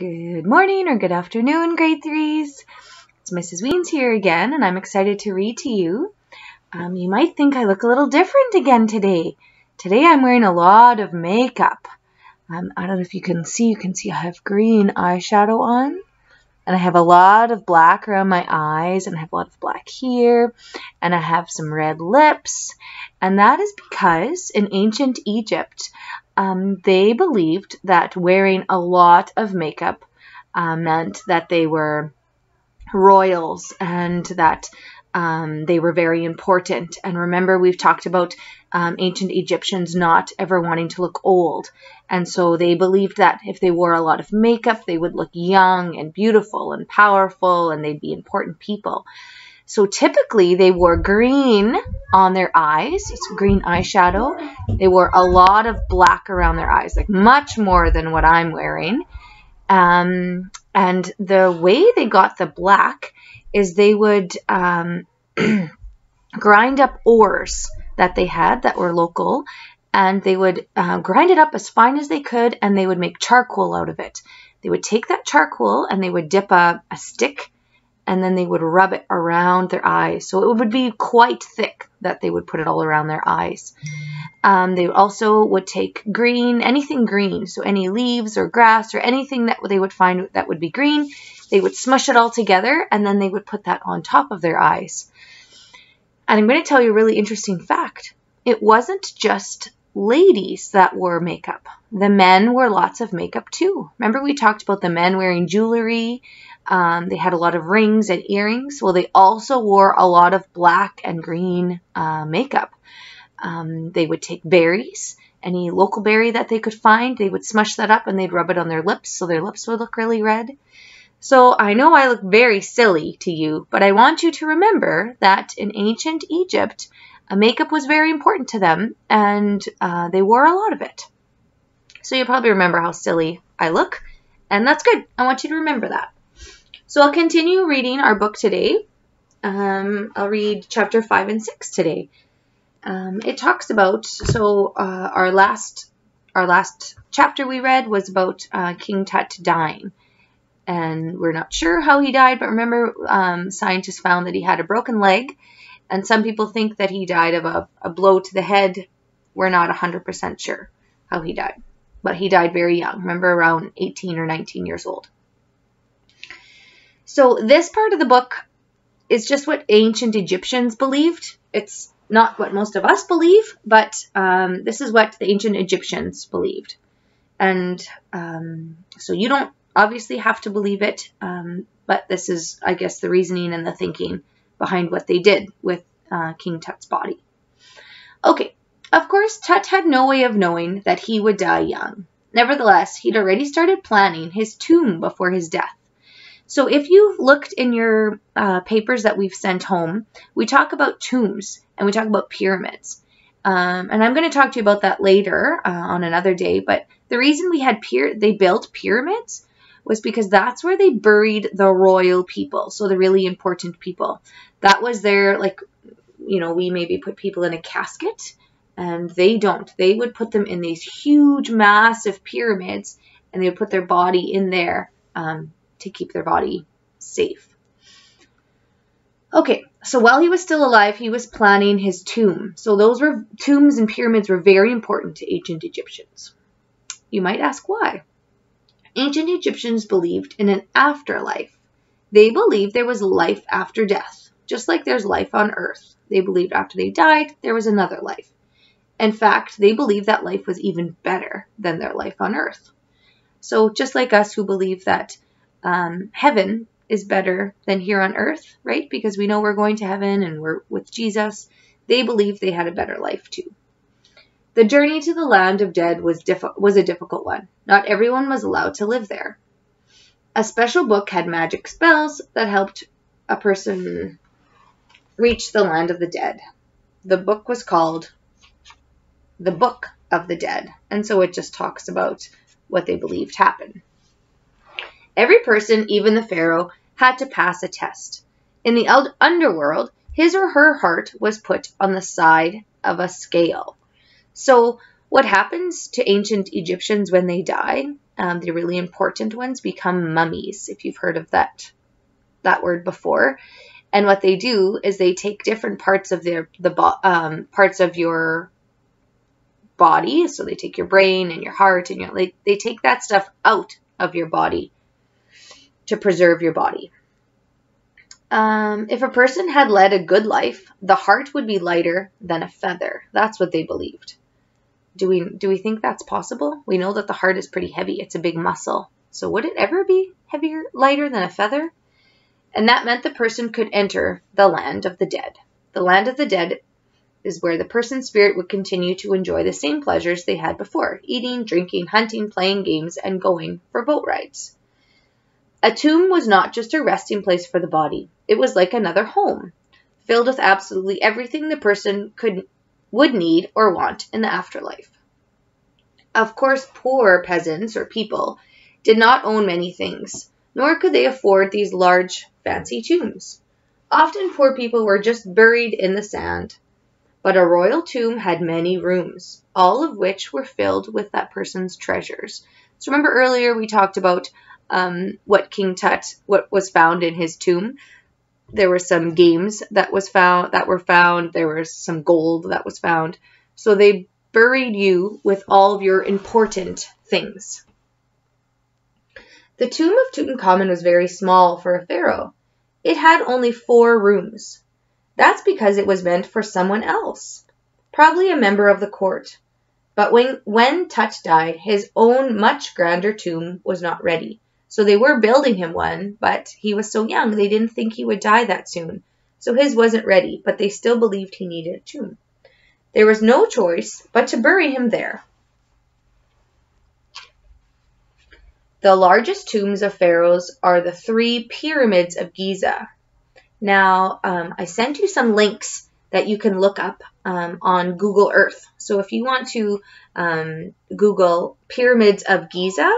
Good morning or good afternoon, grade threes. It's Mrs. Weens here again, and I'm excited to read to you. Um, you might think I look a little different again today. Today I'm wearing a lot of makeup. Um, I don't know if you can see, you can see I have green eyeshadow on, and I have a lot of black around my eyes, and I have a lot of black here, and I have some red lips, and that is because in ancient Egypt, um, they believed that wearing a lot of makeup uh, meant that they were royals and that um, they were very important. And remember, we've talked about um, ancient Egyptians not ever wanting to look old. And so they believed that if they wore a lot of makeup, they would look young and beautiful and powerful and they'd be important people. So typically they wore green on their eyes. It's green eyeshadow. They wore a lot of black around their eyes, like much more than what I'm wearing. Um, and the way they got the black is they would um, grind up ores that they had that were local and they would uh, grind it up as fine as they could and they would make charcoal out of it. They would take that charcoal and they would dip a, a stick and then they would rub it around their eyes. So it would be quite thick that they would put it all around their eyes. Um, they also would take green, anything green, so any leaves or grass or anything that they would find that would be green, they would smush it all together and then they would put that on top of their eyes. And I'm going to tell you a really interesting fact. It wasn't just ladies that wore makeup. The men wore lots of makeup too. Remember we talked about the men wearing jewelry um, they had a lot of rings and earrings. Well, they also wore a lot of black and green uh, makeup. Um, they would take berries, any local berry that they could find, they would smush that up and they'd rub it on their lips so their lips would look really red. So I know I look very silly to you, but I want you to remember that in ancient Egypt, makeup was very important to them and uh, they wore a lot of it. So you probably remember how silly I look, and that's good. I want you to remember that. So I'll continue reading our book today. Um, I'll read chapter 5 and 6 today. Um, it talks about, so uh, our last our last chapter we read was about uh, King Tut dying. And we're not sure how he died, but remember, um, scientists found that he had a broken leg. And some people think that he died of a, a blow to the head. We're not 100% sure how he died. But he died very young, remember, around 18 or 19 years old. So this part of the book is just what ancient Egyptians believed. It's not what most of us believe, but um, this is what the ancient Egyptians believed. And um, so you don't obviously have to believe it, um, but this is, I guess, the reasoning and the thinking behind what they did with uh, King Tut's body. Okay, of course, Tut had no way of knowing that he would die young. Nevertheless, he'd already started planning his tomb before his death. So if you've looked in your uh, papers that we've sent home, we talk about tombs and we talk about pyramids. Um, and I'm going to talk to you about that later uh, on another day. But the reason we had pyra- they built pyramids was because that's where they buried the royal people, so the really important people. That was their like, you know, we maybe put people in a casket, and they don't. They would put them in these huge, massive pyramids, and they would put their body in there um, to keep their body safe. Okay, so while he was still alive, he was planning his tomb. So those were tombs and pyramids were very important to ancient Egyptians. You might ask why. Ancient Egyptians believed in an afterlife. They believed there was life after death, just like there's life on earth. They believed after they died, there was another life. In fact, they believed that life was even better than their life on earth. So just like us who believe that um, heaven is better than here on earth, right? Because we know we're going to heaven and we're with Jesus. They believed they had a better life too. The journey to the land of dead was, was a difficult one. Not everyone was allowed to live there. A special book had magic spells that helped a person reach the land of the dead. The book was called The Book of the Dead, and so it just talks about what they believed happened. Every person, even the pharaoh, had to pass a test. In the underworld, his or her heart was put on the side of a scale. So, what happens to ancient Egyptians when they die? um, the really important ones, become mummies, if you've heard of that, that word before. And what they do is they take different parts of their the um, parts of your body. So they take your brain and your heart and your like they take that stuff out of your body to preserve your body. Um, if a person had led a good life, the heart would be lighter than a feather. That's what they believed. Do we do we think that's possible? We know that the heart is pretty heavy. It's a big muscle. So would it ever be heavier, lighter than a feather? and that meant the person could enter the land of the dead. The land of the dead is where the person's spirit would continue to enjoy the same pleasures they had before eating, drinking, hunting, playing games, and going for boat rides. A tomb was not just a resting place for the body, it was like another home, filled with absolutely everything the person could would need or want in the afterlife. Of course, poor peasants or people did not own many things, nor could they afford these large fancy tombs. Often poor people were just buried in the sand. But a royal tomb had many rooms, all of which were filled with that person's treasures. So remember earlier we talked about um, what King Tut, what was found in his tomb. There were some games that was found that were found. There was some gold that was found. So they buried you with all of your important things. The tomb of Tutankhamun was very small for a pharaoh. It had only four rooms. That's because it was meant for someone else, probably a member of the court. But when, when Tut died, his own much grander tomb was not ready. So they were building him one, but he was so young they didn't think he would die that soon. So his wasn't ready, but they still believed he needed a tomb. There was no choice but to bury him there. The largest tombs of pharaohs are the three pyramids of Giza. Now, um, I sent you some links that you can look up um, on Google Earth. So if you want to um, Google pyramids of Giza,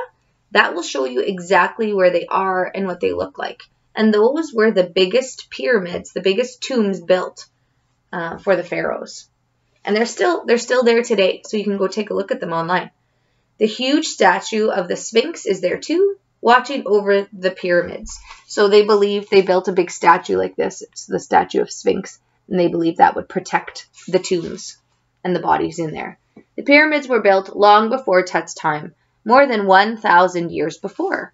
that will show you exactly where they are and what they look like. And those were the biggest pyramids, the biggest tombs built uh, for the pharaohs. And they're still they're still there today, so you can go take a look at them online. The huge statue of the Sphinx is there too, watching over the pyramids. So they believe they built a big statue like this. It's the statue of Sphinx, and they believe that would protect the tombs and the bodies in there. The pyramids were built long before Tut's time, more than 1,000 years before.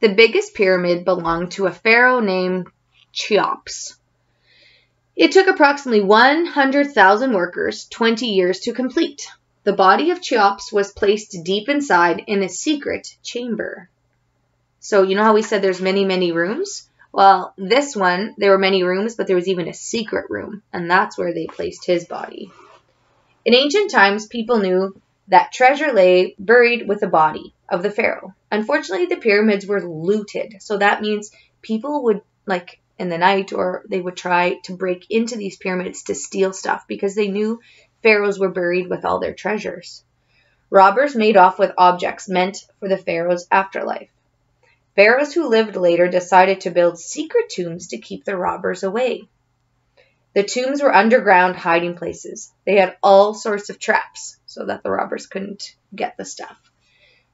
The biggest pyramid belonged to a pharaoh named Cheops. It took approximately 100,000 workers 20 years to complete. The body of Cheops was placed deep inside in a secret chamber. So you know how we said there's many, many rooms? Well, this one, there were many rooms, but there was even a secret room, and that's where they placed his body. In ancient times, people knew that treasure lay buried with the body of the pharaoh. Unfortunately, the pyramids were looted, so that means people would like in the night or they would try to break into these pyramids to steal stuff because they knew pharaohs were buried with all their treasures. Robbers made off with objects meant for the pharaoh's afterlife. Pharaohs who lived later decided to build secret tombs to keep the robbers away. The tombs were underground hiding places. They had all sorts of traps so that the robbers couldn't get the stuff.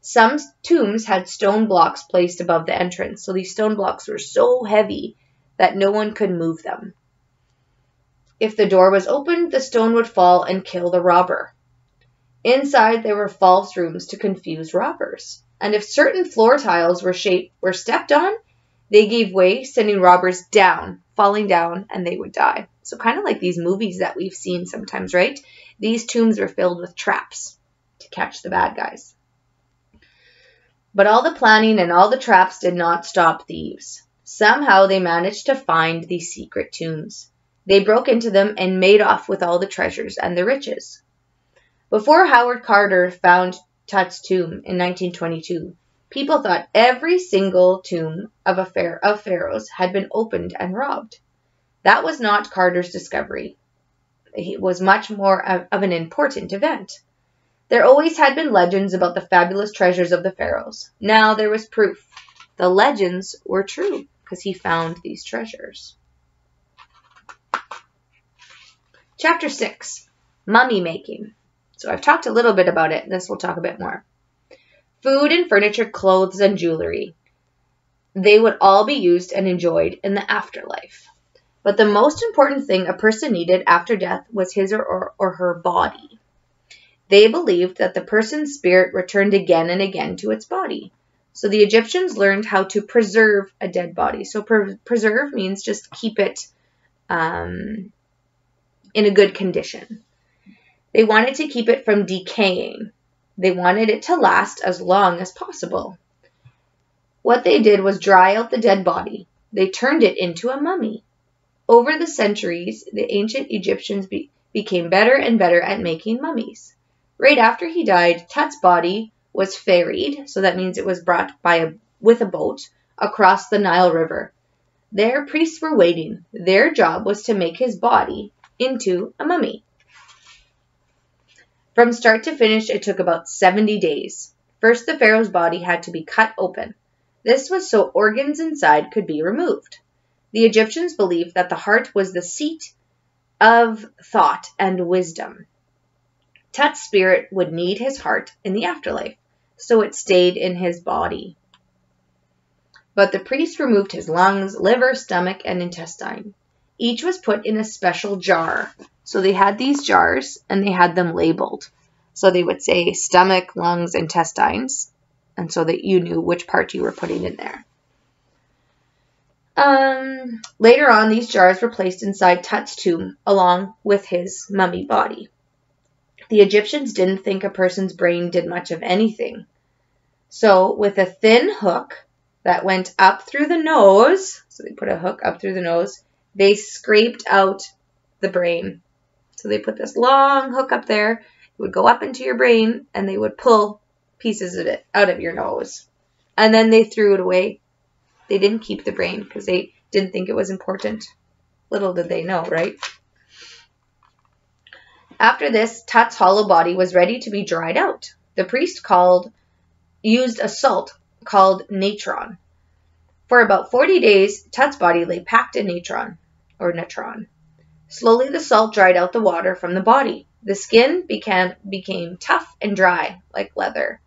Some tombs had stone blocks placed above the entrance, so these stone blocks were so heavy that no one could move them. If the door was opened, the stone would fall and kill the robber. Inside there were false rooms to confuse robbers. And if certain floor tiles were shaped were stepped on, they gave way, sending robbers down, falling down, and they would die. So kind of like these movies that we've seen sometimes, right? These tombs were filled with traps to catch the bad guys. But all the planning and all the traps did not stop thieves. Somehow they managed to find these secret tombs. They broke into them and made off with all the treasures and the riches. Before Howard Carter found Tut's tomb in 1922, people thought every single tomb of a pharaoh, of pharaohs had been opened and robbed. That was not Carter's discovery. It was much more of, of an important event. There always had been legends about the fabulous treasures of the pharaohs. Now there was proof. The legends were true because he found these treasures. Chapter 6 Mummy Making. So I've talked a little bit about it. This we'll talk a bit more. Food and furniture, clothes and jewelry. They would all be used and enjoyed in the afterlife. But the most important thing a person needed after death was his or, or, or her body. They believed that the person's spirit returned again and again to its body. So the Egyptians learned how to preserve a dead body. So pre- preserve means just keep it um, in a good condition. They wanted to keep it from decaying. They wanted it to last as long as possible. What they did was dry out the dead body. They turned it into a mummy. Over the centuries, the ancient Egyptians be- became better and better at making mummies. Right after he died, Tut's body was ferried, so that means it was brought by a, with a boat across the Nile River. There, priests were waiting. Their job was to make his body into a mummy. From start to finish, it took about 70 days. First, the pharaoh's body had to be cut open. This was so organs inside could be removed. The Egyptians believed that the heart was the seat of thought and wisdom. Tut's spirit would need his heart in the afterlife, so it stayed in his body. But the priest removed his lungs, liver, stomach, and intestine. Each was put in a special jar. So they had these jars and they had them labeled. So they would say stomach, lungs, intestines, and so that you knew which part you were putting in there. Um, later on, these jars were placed inside Tut's tomb along with his mummy body. The Egyptians didn't think a person's brain did much of anything. So, with a thin hook that went up through the nose, so they put a hook up through the nose, they scraped out the brain. So they put this long hook up there, it would go up into your brain, and they would pull pieces of it out of your nose. And then they threw it away. They didn't keep the brain because they didn't think it was important. Little did they know, right? After this, Tut's hollow body was ready to be dried out. The priest called used a salt called natron. For about 40 days, Tut's body lay packed in natron, or natron. Slowly the salt dried out the water from the body. The skin became, became tough and dry, like leather.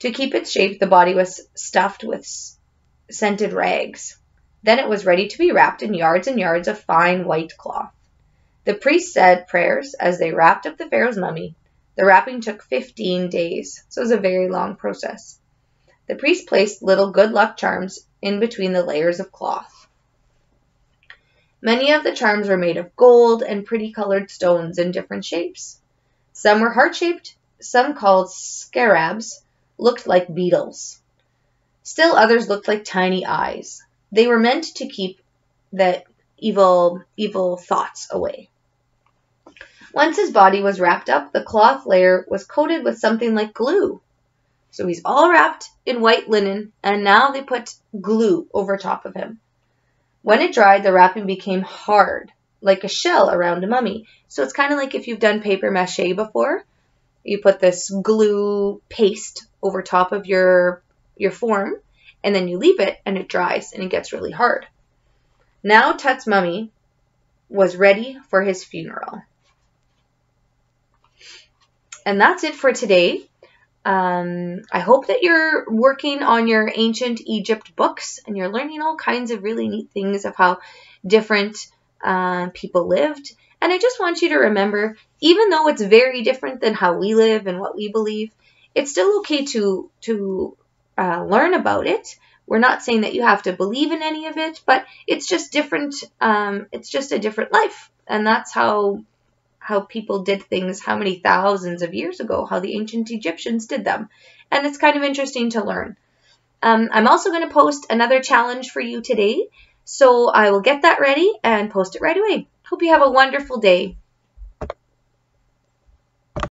To keep its shape, the body was stuffed with scented rags. Then it was ready to be wrapped in yards and yards of fine white cloth. The priests said prayers as they wrapped up the pharaoh's mummy. The wrapping took 15 days, so it was a very long process. The priest placed little good luck charms in between the layers of cloth. Many of the charms were made of gold and pretty colored stones in different shapes. Some were heart shaped, some called scarabs looked like beetles. Still others looked like tiny eyes. They were meant to keep the evil evil thoughts away. Once his body was wrapped up, the cloth layer was coated with something like glue. So he's all wrapped in white linen, and now they put glue over top of him. When it dried, the wrapping became hard, like a shell around a mummy. So it's kind of like if you've done paper mache before. You put this glue paste over top of your your form, and then you leave it, and it dries, and it gets really hard. Now Tut's mummy was ready for his funeral. And that's it for today. Um, I hope that you're working on your ancient Egypt books and you're learning all kinds of really neat things of how different uh, people lived. And I just want you to remember, even though it's very different than how we live and what we believe, it's still okay to to uh, learn about it. We're not saying that you have to believe in any of it, but it's just different. Um, it's just a different life, and that's how how people did things how many thousands of years ago, how the ancient Egyptians did them. And it's kind of interesting to learn. Um, I'm also going to post another challenge for you today. So I will get that ready and post it right away. Hope you have a wonderful day.